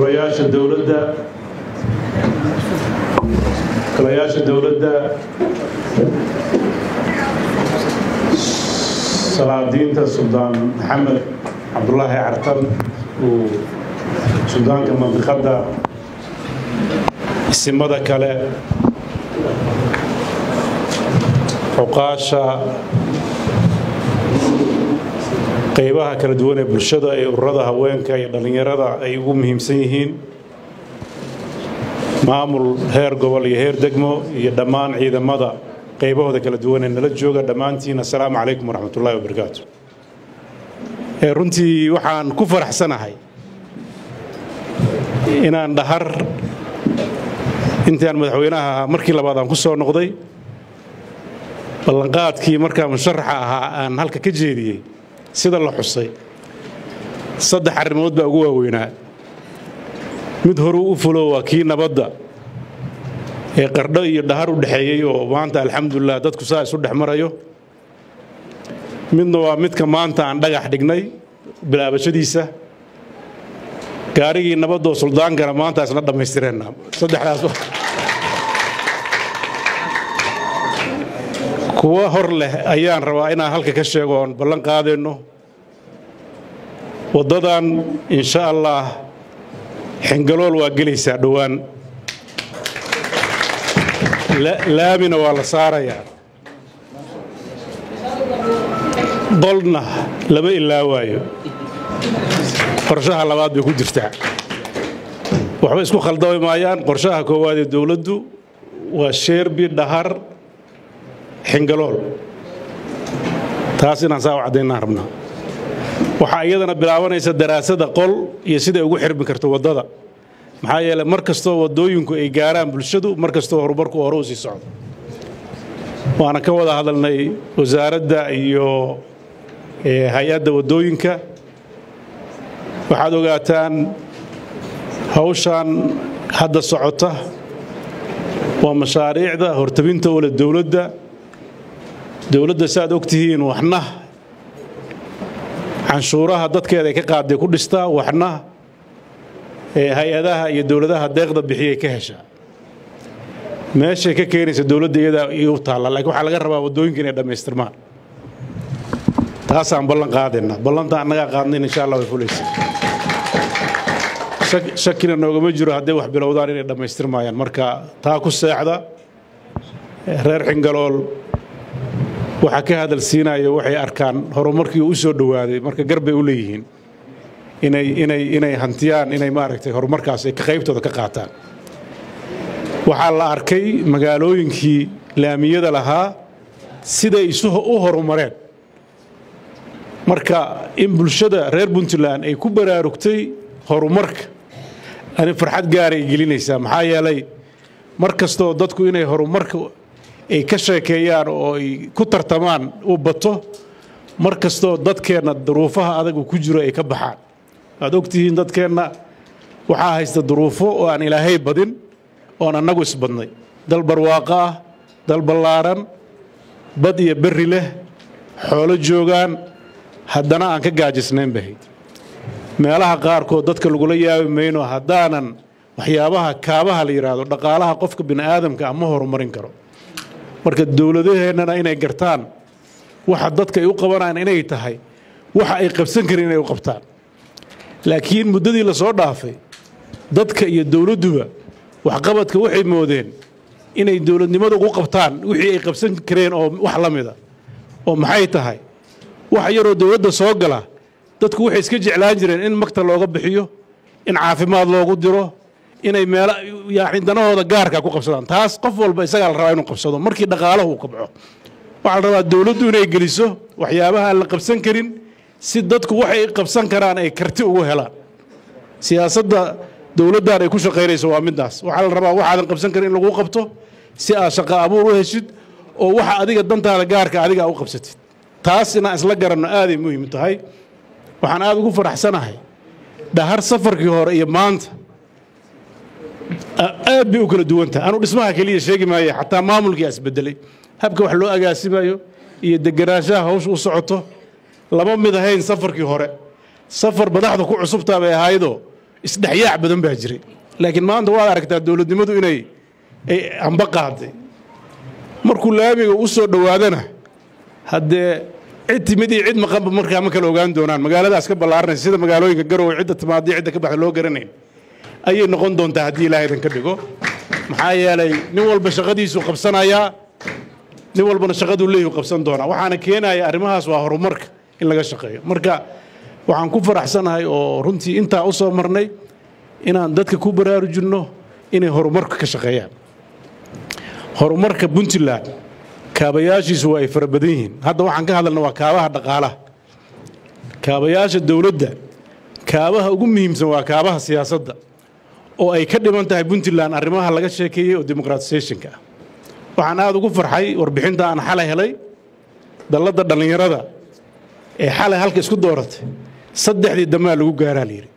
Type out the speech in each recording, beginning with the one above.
golayaasha dowladda golayaasha dowladda salaadiinta suldaan maxamed cabdulaahi cartan uu suldaanka mandiqadda isimada kale xuqaasha qaybaha kala duwan ee bulshada ee ururada haweenka iyo dhallinyarada ay ugu muhiimsan yihiin. Maamul heer gobol iyo heer degmo iyo dhammaan ciidamada qaybahooda kala duwan ee nala jooga dhammaantiin. Assalaamu calaykum waraxmatullahi wabarakaatu runtii waxaan ku faraxsanahay inaan dhahar intaan madaxweynaha markii labaad aan ku soo noqday. Ballanqaadkii markaa musharaxa ahaa aan halka ka jeediyey sida la xusay. Saddex arrimood baa ugu waaweynaa. Mid horuu u fulo waa kii nabadda ee qardho iyo dhahar u dhexeeyey oo maanta alxamdulilah dadku saa isu dhex marayo. Midna waa midka maanta aan dhagax dhignay bilaabashadiisa. Gaarigii nabadoo suldaankana maanta isna dhammaystireenna. Saddexdaas kuwa hor leh ayaan rabaa inaan halka ka sheego oon ballan qaadayno. Waddadan insha allah xingalool waa gelaysaa dhowaan. Laamina waa la saarayaa qolna lama ilaawaayo. Qorshaha labaad bay ku jirtaa. Waxba isku khaldami maayaan. Qorshaha koowaad ee dowladdu waa sheerbi dhahar xingalool. Taas inaan saa u caddaynaan rabnaa waxaa iyadana bilaabanaysa daraasada qol iyo siday ugu xirmi karto waddada. Maxaa yeeley mar kastoo waddooyinku ay gaaraan bulshadu mar kastoo horumarku hore u sii socdo. Waana ka wada hadalnay wasaaradda iyo hay'adda waddooyinka. Waxaad ogaataan hawshan hadda socota. Waa mashaariicda hortabinta ole dowladda dowladda saaad og tihiin waxna canshuuraha dadkeeda ay ka qaadday ku dhistaa waxna hay'adaha iyo dowladaha deeqda bixiyay ka heshaa meeshay ka keenaysa dowladda iyadaa iu taalla laakiin waxaa laga rabaa waddooyinka inay dhammaystirmaan. Taasaan ballan qaadayna ballanta annagaa qaadnayn insha allah way fulaysa shakina noogama jiro hadday wax bilowdaan inay dhammaystirmaayaan. Marka taa ku seexda reer xingalool waxaa ka hadal siinayo waxay arkaan horumarkii u soo dhowaaday marka garbay u leeyihiin. Inay hantiyaan inay maaragtay horumarkaas ay qaybtooda ka qaataan. Waxaa la arkay magaalooyinkii laamiyada lahaa siday isu u horumareen. Marka in bulshada reer puntland ay ku baraarugtay horumarka ani farxad gaaray gelinaysaa maxaa yeelay mar kastoo dadku inay horumarka ay ka sheekeeyaan oo ay ku tartamaan u bato mar kastoo dadkeenna duruufaha adagu ku jiro ay ka baxaan. Waad ogtihiin dadkeenna waxaa haysta duruufo oo aan ilaahay badin oon annagu isbadnay dal barwaaqo ah dal ballaaran bad iyo berri leh xoolo joogaan haddana aan ka gaajisnayn bahayd meelaha qaarkood dadka lagula yaabi mayno haddaanan waxyaabaha kaabaha la yidhaahdo dhaqaalaha qofka bini'aadamka ama horumarin karo marka dowladaheennana inay gartaan waxa dadka ay u qabanayaan inay tahay waxa ay qabsan karin inay u qabtaan. Laakiin muddadii la soo dhaafay dadka iyo dowladduba waxqabadka waxay moodeen inay dowladnimada ugu qabtaan wixii ay qabsan kareen oo wax la mida oo maxay tahay? Wax yaroo dowladda soo gala dadku waxay iska jeclaan jireen in magta looga bixiyo in caafimaad loogu diro inay meelo yani danahooda gaarka ku qabsadaan. Taas qof walba isagaa la rabaa inuu qabsado. Markii dhaqaalahu uu kabco waxaa la rabaa dowladdu inay geliso waxyaabaha la qabsan karin si dadku waxay qabsan karaan ay karti ugu helaan. Siyaasadda dowladdan ay ku shaqaynayso waa middaas. Waxaa la rabaa waxaadan qabsan karin in lagu qabto si aad shaqo abuur u heshid oo waxa adiga dantaada gaarka adiga u qabsatid. Taas inaan isla garanno aaday muhiim tahay. Waxaan aad ugu faraxsanahay. Dhahar safarkii hore iyo maanta aad bay u kala duwan tahay anu dhismaha keliya sheegi maayo xataa maamulkii isbedelay habka wax loo agaasimayo iyo deganaanshaha hawsha u socoto lama mid ahayn safarkii hore. Safar madaxda ku cusubtaa bay ahaydoo isdhexyaac badan baa jiray. Laakiin maanta waad aragtaa dowladnimadu inay ay amba qaaday. Markuu laamiga u soo dhowaadana haddee cid timid cid maqanba markaa ma kala ogaan doonaan. Magaaladaas ka ballaaranaysa sida magaalooyinka garowe cidda timaadiyo cidda ka baxda loo garanayn ayay noqon doontaa haddii ilaahay idin ka dhigo. Maxaa yeelay nin walba shaqadiisuu qabsanayaa nin walbana shaqaduu leeyahu qabsan doonaa. Waxaana keenaya arrimahaas waa horumarka in laga shaqeeyo. Marka waxaan ku faraxsanahay oo runtii intaa u soo marnay inaan dadka ku baraarujinno inay horumarka ka shaqeeyaan. Horumarka puntland kaabayaashiisu waa ay fara badan yihiin. Hadda waxaan ka hadalna waa kaabaha dhaqaalaha. Kaabayaasha dowladda kaabaha ugu muhiimsan waa kaabaha siyaasadda oo ay ka dhiman tahay puntland arrimaha laga sheekeeyey oo dimuqratisayshonka ah waxaan aada ugu farxay warbixinta aan xalay helay dalladda dhallinyarada ee xalay halka isku dooratay. Saddexdii damaa lagu gaaraa layidhi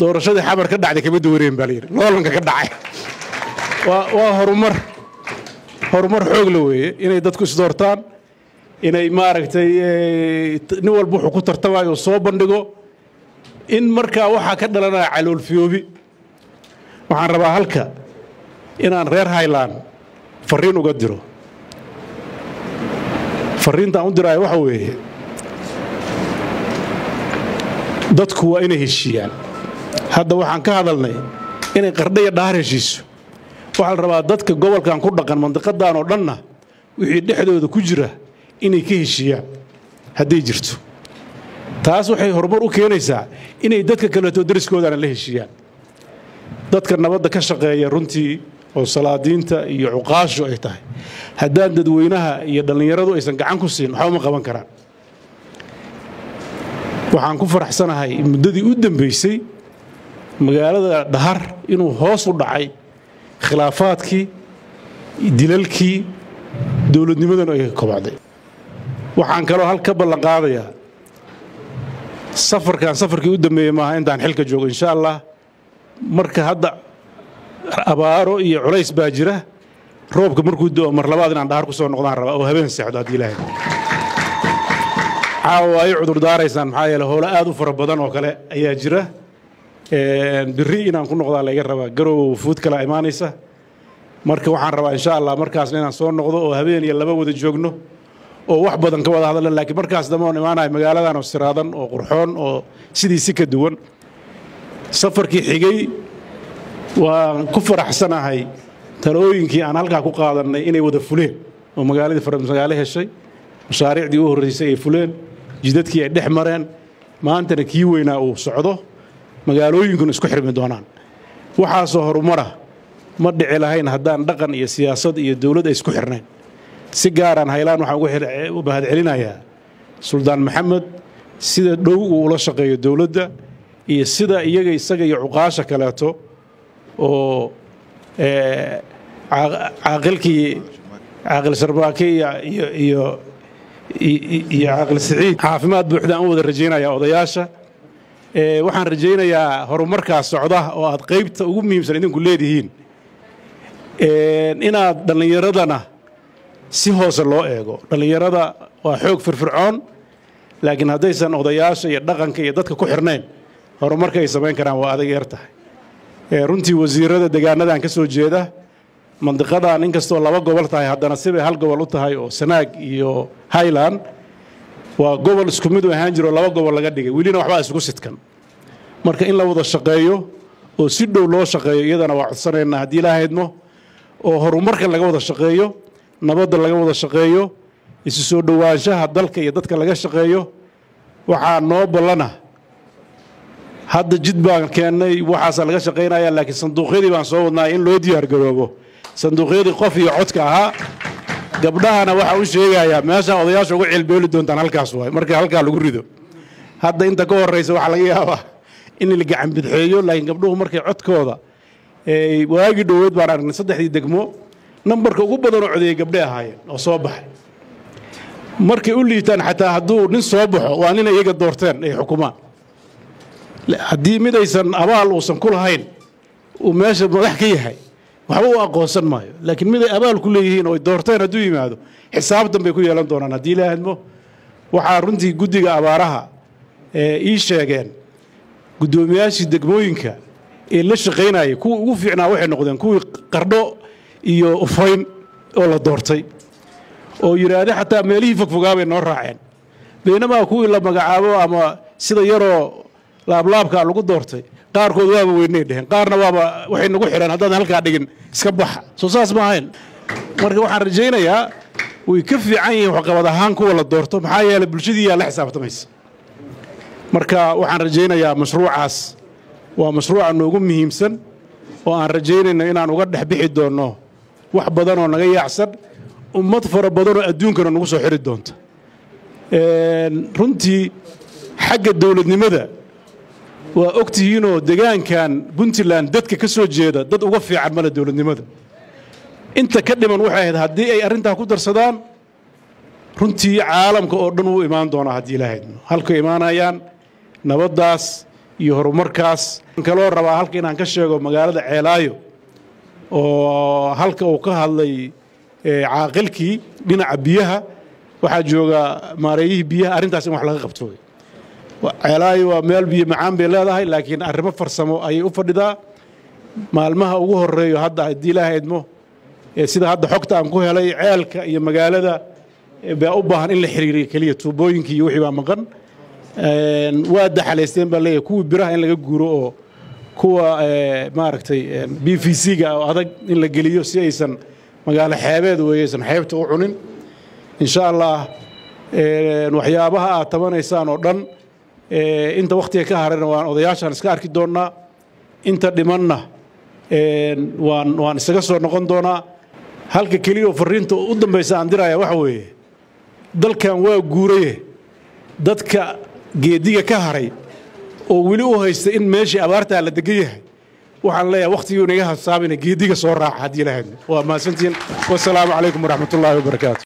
doorashadii xabar ka dhacday kama duwaneen baa layidhi loolanka ka dhacay. Waa horumar horumar xoog la weeye inay dadku isdoortaan inay maaragtay nin walba wuxuu ku tartamayo oo soo bandhigo. In markaa waxaa ka dhalanaya caloolfiyoobi waxaan rabaa halka inaan reer highland farriin uga diro. Farriintaan u diraayo waxa weeye dadku waa inay heshiiyaan. Hadda waxaan ka hadalnay inay qardha iyo dhaar heshiiso. Waxaa la rabaa dadka gobolkan ku dhaqan mandiqadan oo dhanna wixii dhexdooda ku jira inay ka heshiiyaan. Hadday jirto. Taas waxay horumar u keenaysaa inay dadka kaleeto dariskoodana la heshiiyaan dadka nabadda ka shaqeeya runtii oo salaadiinta iyo cuqaashu ay tahay. Haddaan dadweynaha iyo dhallinyaradu aysan gacan ku siin waxba ma qaban karaan. Waxaan ku faraxsanahay muddadii u dambaysay magaalada dhahar inuu hoos u dhacay khilaafaadkii dilalkii dowladnimadanu ay kobacday. Waxaan kaloo hal ka ballan qaadayaa safarkan safarkii u dambeeyey maaha intaan xilka joogo insha allah marka hadda abaaro iyo culays baa jira roobka markuu do mar labaad inaan dhahar ku soo noqdaan rabaa oo habeen seexdo haddii ilaahay. Caawa ay cudur daaraysaan maxaa yeele howlo aad u fara badan oo kale ayaa jira. Biri inaan ku noqdaa layga rabaa garow fuud kala imaanaysa. Marka waxaan rabaa insha allah markaasna inaan soo noqdo oo habeen iyo laba wada joogno oo wax badan ka wada hadalna laakiin markaas dambe oon imaanayo magaaladan oo siraadan oo qurxoon oo sidiisi ka duwan safarkii xigay waan ku faraxsanahay talooyinkii aan halkaa ku qaadannay inay wada fuleen oo magaaladii faramagaalo heshay. Mashaariicdii u horraysay ay fuleen jidadkii ay dhex mareen. Maantana kii weynaa uu socdo magaalooyinkuna isku xirmi doonaan. Waxaasoo horumara ma dhici lahayn haddaan dhaqan iyo siyaasad iyo dowlad ay isku xirnayn si gaaraan haylaan waxaan u mahadcelinayaa suldaan maxamed sida dhow uu ula shaqeeyo dowladda iyo sida iyaga isaga iyo cuqaasha kaleeto oo caaqilkii caaqil sarbaake iyo caaqil siciid caafimaad buuxda aan u wada rajaynaya odayaasha. Waxaan rajaynayaa horumarkaas socda oo aad qaybta ugu muhiimsan idinku leedihiin. Inaad dhallinyaradana si hoose loo eego. Dhallinyarada waa xoog firfircoon laakiin haddaysan odayaasha iyo dhaqanka iyo dadka ku xirnayn horumarka ay samayn karaan waa adag yar tahay runtii wasiirada degaanadan ka soo jeeda mandiqadan inkastoo laba gobol tahay haddana sibay hal gobol u tahay oo sanaag iyo highland waa gobol isku mid u ahaan jiro laba gobol laga dhigay. Welina waxbaa isugu sidkan. Marka in la wada shaqeeyo oo si dhow loo shaqeeyo iyadana waa codsanaynaa. Haddii la haydmo oo horumarka laga wada shaqeeyo nabadda laga wada shaqeeyo isu soo dhowaanshaha dalka iyo dadka laga shaqeeyo waxaa noo ballana hadda jid baan keennay waxaasaa laga shaqaynaya laakiin sanduuqyadii baan soo wadnaa in loo diyaargaroobo sanduuqyadii qof iyo codka ahaa gabdhahana waxaa u sheegayaa meeshaa odayaasha uga ceelbeeli doontaan halkaas waay marka halkaa lagu rido. Hadda inta ka horraysa waxaa laga yaabaa in la gacan bidxeeyo laakiin gabdhuhu markay codkooda waagii dhoweed baan aragnay saddexdii degmo nambarka ugu badanoo codeeyey gabdhe ahaayeen oo soo baxay. Markay u liitaan xataa hadduu nin soo baxo waa nina iyaga doorteen ay xukumaan haddii midaysan abaal uusan ku lahayn uu meesha madax ka yahay waxba u aqoonsan maayo. Laakiin miday abaal ku leeyihiin oo doorteen hadduu yimaado xisaabtan bay ku yeelan doonaan. Haddii la hadmo waxaa runtii guddiga abaaraha ii sheegeen guddoomiyaashii degmooyinka ee la shaqaynayay. Kuwii ugu fiicnaa waxay noqdeen kuwii qardho iyo ufayn oo la doortay oo yidhaahda xataa meelihii fogfogaa bay noo raaceen. Baynamaa kuwii la magacaabo ama sida yaroo laablaabkaa lagu doortay. Qaarkood waaba weynay dheheen. Qaarna waaba waxay nagu xidheen haddaan halkaa dhigin iska baxa. Soo saas ma ahayn. Marka waxaan rajaynayaa way ka fiican yihiin waxqabad ahaan kuwa la doorto. Maxaa yeelay bulshadiiyaa la xisaabtamaysa marka waxaan rajaynayaa mashruucaas. Waa mashruuca noogu muhiimsan oo aan rajaynayno inaan uga dhex bixi doonno wax badanoo naga yaacsan ummad fara badanoo adduunkana nagu soo xiri doonta. Runtii xagga dowladnimada waa og tihiinoo degaankan puntland dadka ka soo jeeda dad uga fiican male dowladnimada. Inta ka dhiman waxay ahayd haddii ay arrintaa ku darsadaan runtii caalamka oo dhan wuu imaan doonaa haddii ilaahayd halkay imaanayaan nabaddaas iyo horumarkaas. Kaloo rabaa halka inaan ka sheego magaalada ceelaayo oo halka uu ka hadlay caaqilkii dhinaca biyaha waxaa jooga maareeyihii biyaha arrintaas in wax laga qabto ceelaayo waa meel biyo macaan bay leedahay laakiin arrimo farsamo ayay u fadhidaa maalmaha ugu horeeyo hadda haddii ilaaha idmo sida hadda xogta aan ku helay ceelka iyo magaalada baa u baahan in la xiriiriyo keliya tuubooyinkii iyo wixii baa maqan. Waa daxalaysteen baa leeyahay kuwii biraha in laga guuro oo kuwa maaragtay b v c-ga oo adag in la geliyo si aysan magaalo xeebeed weeyaysan xeebta u cunin. Insha allah waxyaabaha aad tabanaysaan oo dhan inta wakhtiga ka harayna waan odayaashaan iska arki doonnaa. Inta dhimanna waan waan isaga soo noqon doonaa halka keliya oo farriinta u dambaysa aan diraya waxa weeye dalkan waa guuraye. Dadka geediga ka haray oo weli u haysta in meeshii abaartaa la degan yahay waxaan leeyahay wakhtigii inaga hasaabina geediga soo raaca haddii lahayd waa mahadsantihiin wasalaamu calaykum waraxmatullaahi wabarakaatu